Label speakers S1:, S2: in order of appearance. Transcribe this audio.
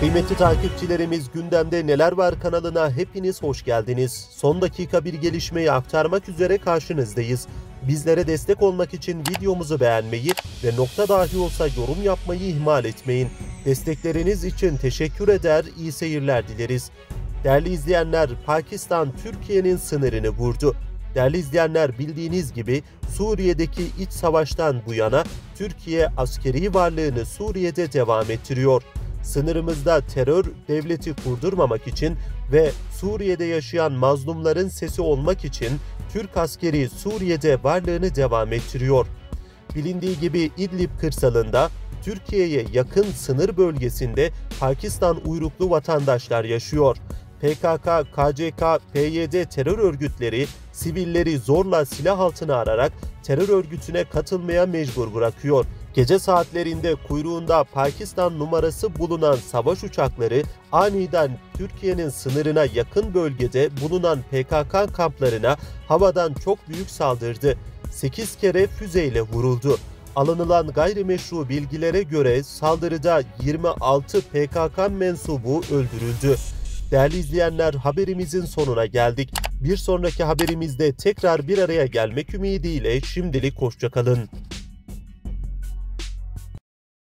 S1: Kıymetli takipçilerimiz gündemde neler var kanalına hepiniz hoş geldiniz. Son dakika bir gelişmeyi aktarmak üzere karşınızdayız. Bizlere destek olmak için videomuzu beğenmeyi ve nokta dahi olsa yorum yapmayı ihmal etmeyin. Destekleriniz için teşekkür eder, iyi seyirler dileriz. Değerli izleyenler, Pakistan Türkiye'nin sınırını vurdu. Değerli izleyenler bildiğiniz gibi Suriye'deki iç savaştan bu yana Türkiye askeri varlığını Suriye'de devam ettiriyor. Sınırımızda terör devleti kurdurmamak için ve Suriye'de yaşayan mazlumların sesi olmak için Türk askeri Suriye'de varlığını devam ettiriyor. Bilindiği gibi İdlib kırsalında Türkiye'ye yakın sınır bölgesinde Pakistan uyruklu vatandaşlar yaşıyor. PKK, KCK, PYD terör örgütleri sivilleri zorla silah altına ararak terör örgütüne katılmaya mecbur bırakıyor. Gece saatlerinde kuyruğunda Pakistan numarası bulunan savaş uçakları aniden Türkiye'nin sınırına yakın bölgede bulunan PKK kamplarına havadan çok büyük saldırdı. 8 kere füzeyle vuruldu. Alınılan gayrimeşru bilgilere göre saldırıda 26 PKK mensubu öldürüldü. Değerli izleyenler haberimizin sonuna geldik. Bir sonraki haberimizde tekrar bir araya gelmek ümidiyle şimdilik hoşçakalın.